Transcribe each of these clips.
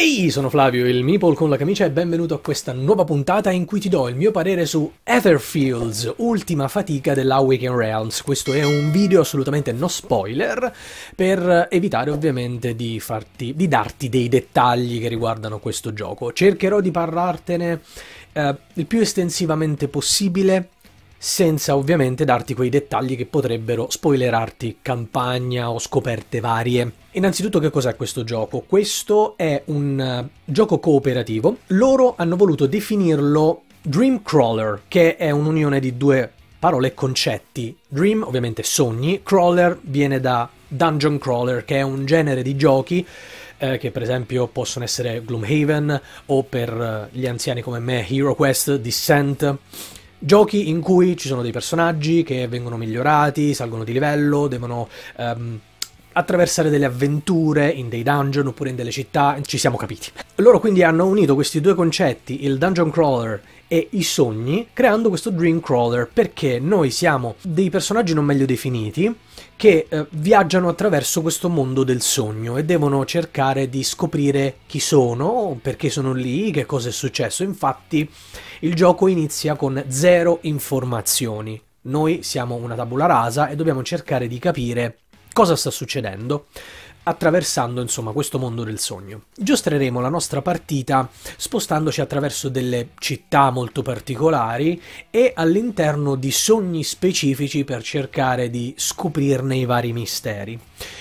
Ehi, sono Flavio, il Meeple con la camicia e benvenuto a questa nuova puntata in cui ti do il mio parere su Etherfields, ultima fatica dell'Awaken Realms. Questo è un video assolutamente no spoiler per evitare ovviamente di, farti, di darti dei dettagli che riguardano questo gioco. Cercherò di parlartene eh, il più estensivamente possibile senza ovviamente darti quei dettagli che potrebbero spoilerarti campagna o scoperte varie. Innanzitutto che cos'è questo gioco? Questo è un uh, gioco cooperativo. Loro hanno voluto definirlo Dream Crawler, che è un'unione di due parole e concetti. Dream, ovviamente sogni, crawler viene da Dungeon Crawler, che è un genere di giochi eh, che per esempio possono essere Gloomhaven o per uh, gli anziani come me Hero Quest, Descent Giochi in cui ci sono dei personaggi che vengono migliorati, salgono di livello, devono um, attraversare delle avventure in dei dungeon oppure in delle città, ci siamo capiti. Loro quindi hanno unito questi due concetti, il dungeon crawler e i sogni, creando questo dream crawler perché noi siamo dei personaggi non meglio definiti che eh, viaggiano attraverso questo mondo del sogno e devono cercare di scoprire chi sono, perché sono lì, che cosa è successo. Infatti il gioco inizia con zero informazioni. Noi siamo una tabula rasa e dobbiamo cercare di capire cosa sta succedendo attraversando insomma questo mondo del sogno. Giostreremo la nostra partita spostandoci attraverso delle città molto particolari e all'interno di sogni specifici per cercare di scoprirne i vari misteri.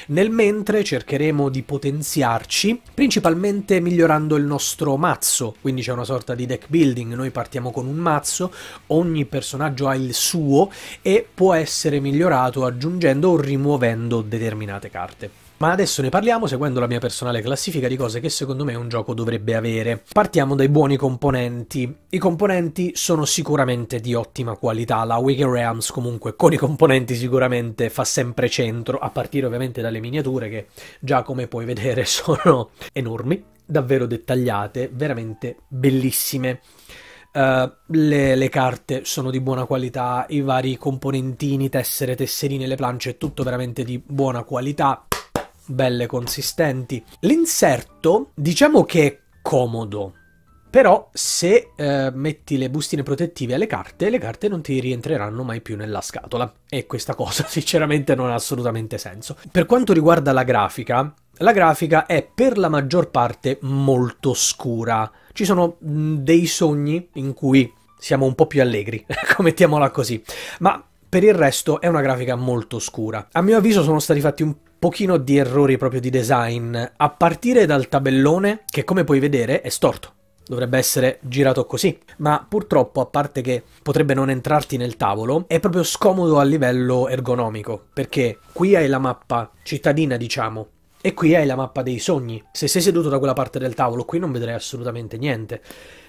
Nel mentre cercheremo di potenziarci principalmente migliorando il nostro mazzo, quindi c'è una sorta di deck building, noi partiamo con un mazzo, ogni personaggio ha il suo e può essere migliorato aggiungendo o rimuovendo determinate carte. Ma adesso ne parliamo seguendo la mia personale classifica di cose che secondo me un gioco dovrebbe avere. Partiamo dai buoni componenti. I componenti sono sicuramente di ottima qualità, la Wicked Realms comunque con i componenti sicuramente fa sempre centro, a partire ovviamente dalle miniature che già come puoi vedere sono enormi, davvero dettagliate, veramente bellissime. Uh, le, le, carte sono di buona qualità, i vari componentini, tessere, tesserine, le plance, tutto veramente di buona qualità belle consistenti. L'inserto diciamo che è comodo. Però se eh, metti le bustine protettive alle carte, le carte non ti rientreranno mai più nella scatola. E questa cosa sinceramente non ha assolutamente senso. Per quanto riguarda la grafica, la grafica è per la maggior parte molto scura. Ci sono mh, dei sogni in cui siamo un po' più allegri, mettiamola così. Ma per il resto è una grafica molto scura. A mio avviso sono stati fatti un pochino di errori proprio di design, a partire dal tabellone che come puoi vedere è storto. Dovrebbe essere girato così, ma purtroppo, a parte che potrebbe non entrarti nel tavolo, è proprio scomodo a livello ergonomico, perché qui hai la mappa cittadina, diciamo, e qui hai la mappa dei sogni. Se sei seduto da quella parte del tavolo, qui non vedrai assolutamente niente.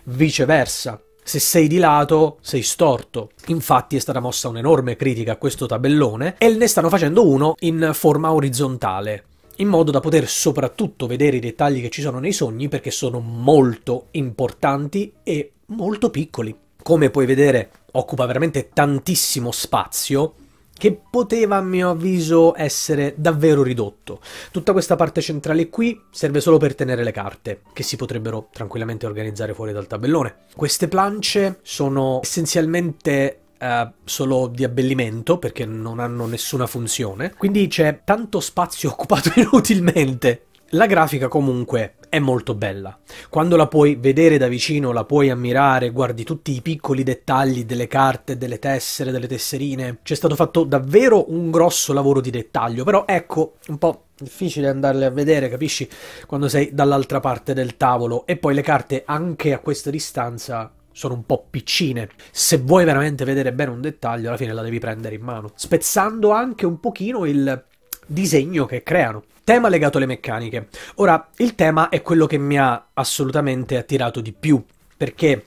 Viceversa, se sei di lato, sei storto. Infatti è stata mossa un'enorme critica a questo tabellone e ne stanno facendo uno in forma orizzontale in modo da poter soprattutto vedere i dettagli che ci sono nei sogni perché sono molto importanti e molto piccoli. Come puoi vedere, occupa veramente tantissimo spazio che poteva a mio avviso essere davvero ridotto. Tutta questa parte centrale qui serve solo per tenere le carte, che si potrebbero tranquillamente organizzare fuori dal tabellone. Queste plance sono essenzialmente Uh, solo di abbellimento perché non hanno nessuna funzione. Quindi c'è tanto spazio occupato inutilmente. La grafica comunque è molto bella. Quando la puoi vedere da vicino, la puoi ammirare, guardi tutti i piccoli dettagli delle carte, delle tessere, delle tesserine. C'è stato fatto davvero un grosso lavoro di dettaglio, però ecco, un po' difficile andarle a vedere, capisci? Quando sei dall'altra parte del tavolo e poi le carte anche a questa distanza sono un po' piccine. Se vuoi veramente vedere bene un dettaglio, alla fine la devi prendere in mano, spezzando anche un pochino il disegno che creano. Tema legato alle meccaniche. Ora, il tema è quello che mi ha assolutamente attirato di più, perché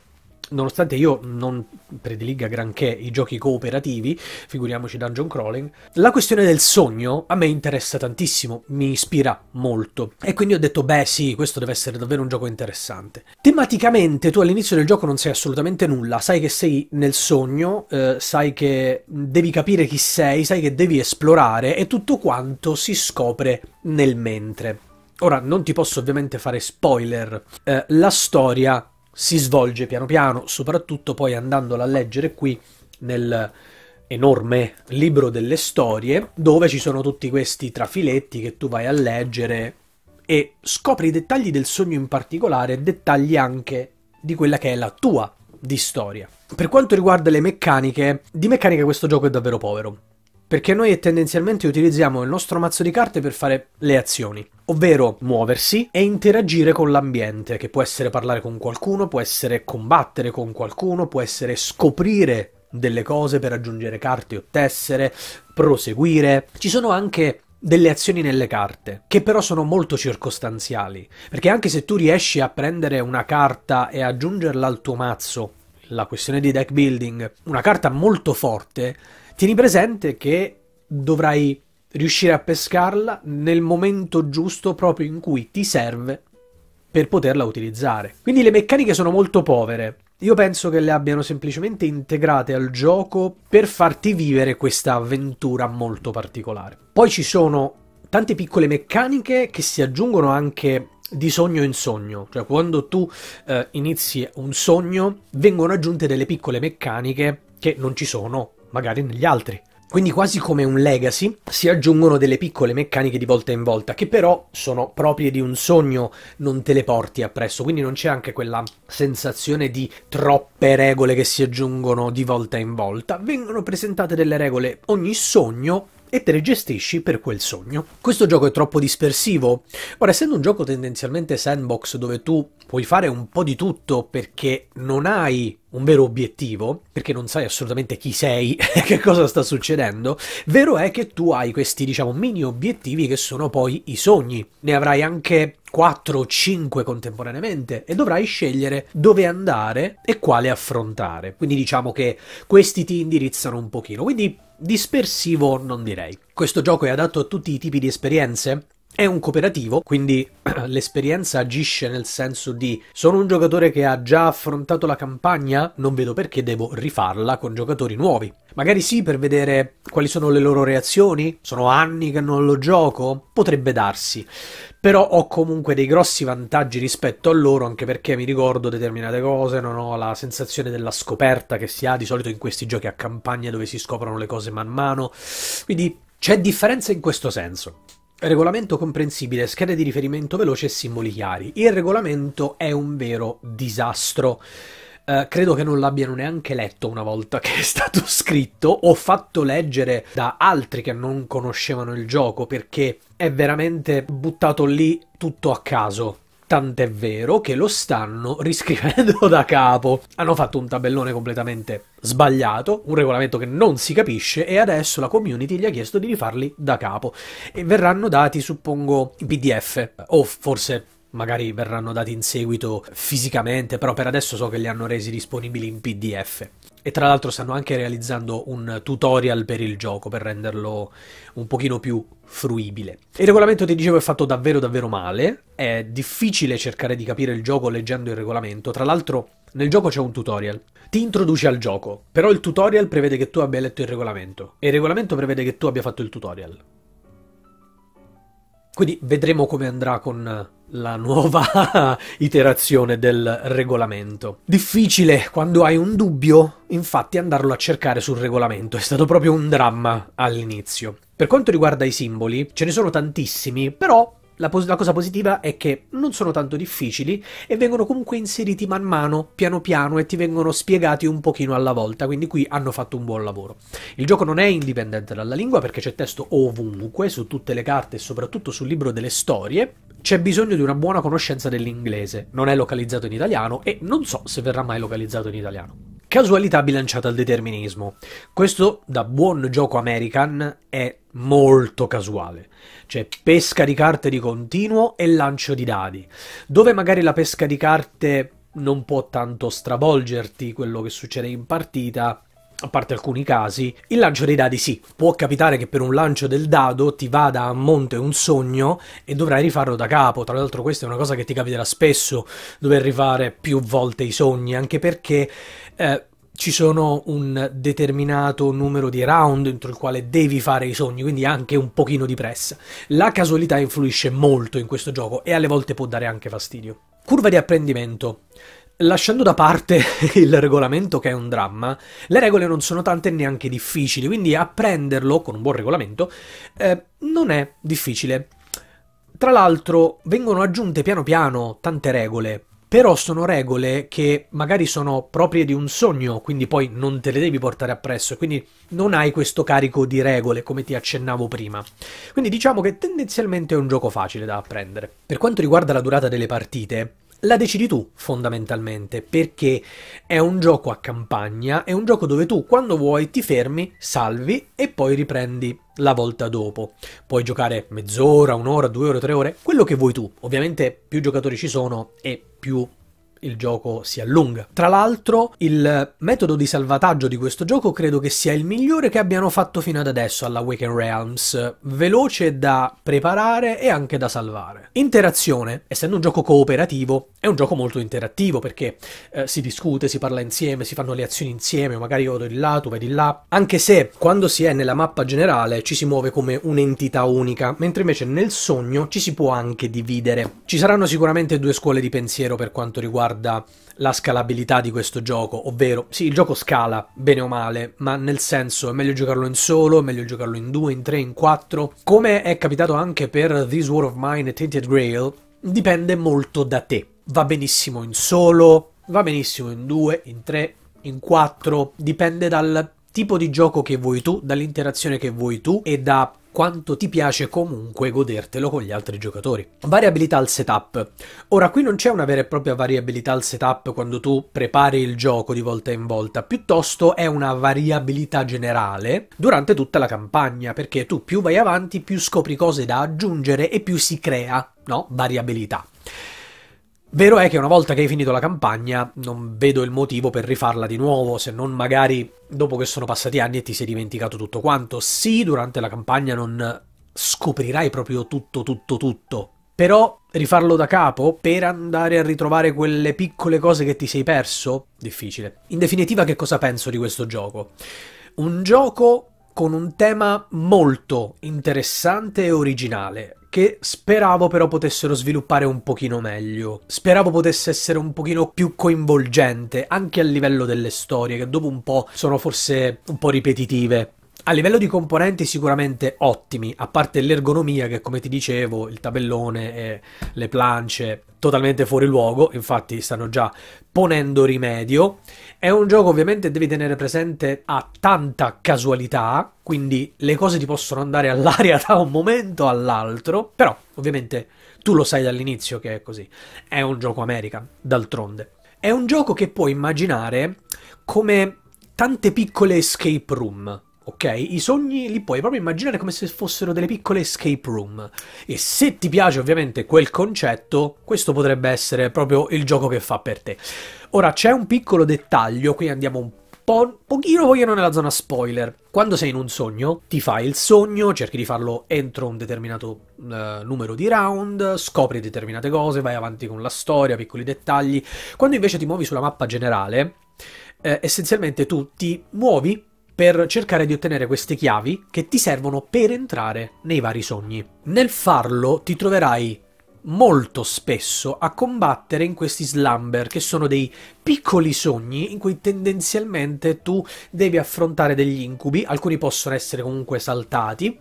nonostante io non prediliga granché i giochi cooperativi, figuriamoci dungeon crawling, la questione del sogno a me interessa tantissimo, mi ispira molto. E quindi ho detto, beh sì, questo deve essere davvero un gioco interessante. Tematicamente tu all'inizio del gioco non sai assolutamente nulla, sai che sei nel sogno, eh, sai che devi capire chi sei, sai che devi esplorare e tutto quanto si scopre nel mentre. Ora, non ti posso ovviamente fare spoiler, eh, la storia si svolge piano piano, soprattutto poi andandola a leggere qui nel enorme libro delle storie, dove ci sono tutti questi trafiletti che tu vai a leggere e scopri i dettagli del sogno in particolare, dettagli anche di quella che è la tua di storia. Per quanto riguarda le meccaniche, di meccanica questo gioco è davvero povero. Perché noi tendenzialmente utilizziamo il nostro mazzo di carte per fare le azioni, ovvero muoversi e interagire con l'ambiente, che può essere parlare con qualcuno, può essere combattere con qualcuno, può essere scoprire delle cose per aggiungere carte o tessere, proseguire. Ci sono anche delle azioni nelle carte, che però sono molto circostanziali, perché anche se tu riesci a prendere una carta e aggiungerla al tuo mazzo, la questione di deck building, una carta molto forte, tieni presente che dovrai riuscire a pescarla nel momento giusto proprio in cui ti serve per poterla utilizzare. Quindi le meccaniche sono molto povere, io penso che le abbiano semplicemente integrate al gioco per farti vivere questa avventura molto particolare. Poi ci sono tante piccole meccaniche che si aggiungono anche di sogno in sogno, cioè quando tu eh, inizi un sogno vengono aggiunte delle piccole meccaniche che non ci sono magari negli altri. Quindi quasi come un legacy si aggiungono delle piccole meccaniche di volta in volta che però sono proprie di un sogno, non te le porti appresso, quindi non c'è anche quella sensazione di troppe regole che si aggiungono di volta in volta, vengono presentate delle regole ogni sogno e te le gestisci per quel sogno. Questo gioco è troppo dispersivo. Ora, essendo un gioco tendenzialmente sandbox dove tu puoi fare un po' di tutto perché non hai un vero obiettivo, perché non sai assolutamente chi sei e che cosa sta succedendo, vero è che tu hai questi, diciamo, mini obiettivi che sono poi i sogni. Ne avrai anche 4 o 5 contemporaneamente e dovrai scegliere dove andare e quale affrontare. Quindi diciamo che questi ti indirizzano un pochino. Quindi dispersivo non direi. Questo gioco è adatto a tutti i tipi di esperienze, è un cooperativo, quindi l'esperienza agisce nel senso di sono un giocatore che ha già affrontato la campagna, non vedo perché devo rifarla con giocatori nuovi. Magari sì per vedere quali sono le loro reazioni, sono anni che non lo gioco, potrebbe darsi. Però ho comunque dei grossi vantaggi rispetto a loro, anche perché mi ricordo determinate cose, non ho la sensazione della scoperta che si ha di solito in questi giochi a campagna dove si scoprono le cose man mano. Quindi c'è differenza in questo senso. Regolamento comprensibile, schede di riferimento veloce e simboli chiari. Il regolamento è un vero disastro. Uh, credo che non l'abbiano neanche letto una volta che è stato scritto o fatto leggere da altri che non conoscevano il gioco perché è veramente buttato lì tutto a caso. Tant'è vero che lo stanno riscrivendo da capo. Hanno fatto un tabellone completamente sbagliato, un regolamento che non si capisce e adesso la community gli ha chiesto di rifarli da capo. E verranno dati, suppongo, in PDF o forse magari verranno dati in seguito fisicamente, però per adesso so che li hanno resi disponibili in PDF. E tra l'altro stanno anche realizzando un tutorial per il gioco per renderlo un pochino più fruibile. Il regolamento, ti dicevo, è fatto davvero davvero male. È difficile cercare di capire il gioco leggendo il regolamento. Tra l'altro, nel gioco c'è un tutorial. Ti introduce al gioco, però il tutorial prevede che tu abbia letto il regolamento. E il regolamento prevede che tu abbia fatto il tutorial. Quindi vedremo come andrà con la nuova iterazione del regolamento. Difficile quando hai un dubbio, infatti, andarlo a cercare sul regolamento. È stato proprio un dramma all'inizio. Per quanto riguarda i simboli, ce ne sono tantissimi, però la, pos- la, cosa positiva è che non sono tanto difficili e vengono comunque inseriti man mano, piano piano, e ti vengono spiegati un pochino alla volta, quindi qui hanno fatto un buon lavoro. Il gioco non è indipendente dalla lingua perché c'è testo ovunque, su tutte le carte e soprattutto sul libro delle storie. C'è bisogno di una buona conoscenza dell'inglese, non è localizzato in italiano e non so se verrà mai localizzato in italiano. Casualità bilanciata al determinismo. Questo, da buon gioco American, è molto casuale. C'è pesca di carte di continuo e lancio di dadi, dove magari la pesca di carte non può tanto stravolgerti quello che succede in partita, a parte alcuni casi, il lancio dei dadi sì, può capitare che per un lancio del dado ti vada a monte un sogno e dovrai rifarlo da capo, tra l'altro questa è una cosa che ti capiterà spesso, dover rifare più volte i sogni, anche perché eh, ci sono un determinato numero di round entro il quale devi fare i sogni, quindi anche un pochino di pressa. La casualità influisce molto in questo gioco e alle volte può dare anche fastidio. Curva di apprendimento. Lasciando da parte il regolamento che è un dramma, le regole non sono tante neanche difficili, quindi apprenderlo con un buon regolamento eh, non è difficile. Tra l'altro vengono aggiunte piano piano tante regole, però sono regole che magari sono proprie di un sogno, quindi poi non te le devi portare appresso e quindi non hai questo carico di regole come ti accennavo prima. Quindi diciamo che tendenzialmente è un gioco facile da apprendere. Per quanto riguarda la durata delle partite, la decidi tu fondamentalmente perché è un gioco a campagna, è un gioco dove tu quando vuoi ti fermi, salvi e poi riprendi la volta dopo. Puoi giocare mezz'ora, un'ora, due ore, tre ore, quello che vuoi tu. Ovviamente più giocatori ci sono e più il gioco si allunga. Tra l'altro, il metodo di salvataggio di questo gioco credo che sia il migliore che abbiano fatto fino ad adesso alla Waken Realms, veloce da preparare e anche da salvare. Interazione, essendo un gioco cooperativo, è un gioco molto interattivo perché eh, si discute, si parla insieme, si fanno le azioni insieme, magari io vado di là, tu vai di là, anche se quando si è nella mappa generale ci si muove come un'entità unica, mentre invece nel sogno ci si può anche dividere. Ci saranno sicuramente due scuole di pensiero per quanto riguarda riguarda la scalabilità di questo gioco, ovvero sì, il gioco scala bene o male, ma nel senso è meglio giocarlo in solo, è meglio giocarlo in due, in tre, in quattro. Come è capitato anche per This War of Mine e Tainted Grail, dipende molto da te. Va benissimo in solo, va benissimo in due, in tre, in quattro, dipende dal tipo di gioco che vuoi tu, dall'interazione che vuoi tu e da quanto ti piace comunque godertelo con gli altri giocatori. Variabilità al setup. Ora, qui non c'è una vera e propria variabilità al setup quando tu prepari il gioco di volta in volta, piuttosto è una variabilità generale durante tutta la campagna, perché tu più vai avanti, più scopri cose da aggiungere e più si crea, no? Variabilità. Vero è che una volta che hai finito la campagna non vedo il motivo per rifarla di nuovo, se non magari dopo che sono passati anni e ti sei dimenticato tutto quanto. Sì, durante la campagna non scoprirai proprio tutto, tutto, tutto. Però rifarlo da capo per andare a ritrovare quelle piccole cose che ti sei perso? Difficile. In definitiva, che cosa penso di questo gioco? Un gioco con un tema molto interessante e originale che speravo però potessero sviluppare un pochino meglio. Speravo potesse essere un pochino più coinvolgente, anche a livello delle storie, che dopo un po' sono forse un po' ripetitive. A livello di componenti sicuramente ottimi, a parte l'ergonomia che come ti dicevo, il tabellone e le plance totalmente fuori luogo, infatti stanno già ponendo rimedio. È un gioco ovviamente devi tenere presente a tanta casualità, quindi le cose ti possono andare all'aria da un momento all'altro, però ovviamente tu lo sai dall'inizio che è così. È un gioco American, d'altronde. È un gioco che puoi immaginare come tante piccole escape room ok? I sogni li puoi proprio immaginare come se fossero delle piccole escape room. E se ti piace ovviamente quel concetto, questo potrebbe essere proprio il gioco che fa per te. Ora c'è un piccolo dettaglio, qui andiamo un po', pochino pochino nella zona spoiler. Quando sei in un sogno, ti fai il sogno, cerchi di farlo entro un determinato uh, numero di round, scopri determinate cose, vai avanti con la storia, piccoli dettagli. Quando invece ti muovi sulla mappa generale, eh, essenzialmente tu ti muovi per cercare di ottenere queste chiavi che ti servono per entrare nei vari sogni. Nel farlo ti troverai molto spesso a combattere in questi slumber, che sono dei piccoli sogni in cui tendenzialmente tu devi affrontare degli incubi, alcuni possono essere comunque saltati.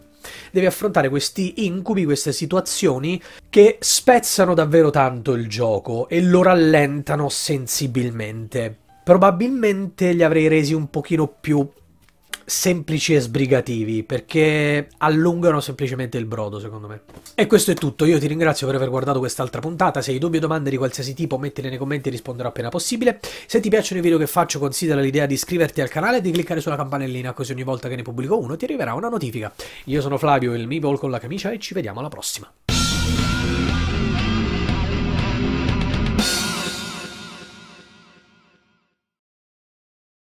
Devi affrontare questi incubi, queste situazioni che spezzano davvero tanto il gioco e lo rallentano sensibilmente. Probabilmente li avrei resi un pochino più semplici e sbrigativi perché allungano semplicemente il brodo secondo me. E questo è tutto, io ti ringrazio per aver guardato quest'altra puntata, se hai dubbi o domande di qualsiasi tipo mettili nei commenti e risponderò appena possibile. Se ti piacciono i video che faccio considera l'idea di iscriverti al canale e di cliccare sulla campanellina così ogni volta che ne pubblico uno ti arriverà una notifica. Io sono Flavio, il Meeple con la camicia e ci vediamo alla prossima.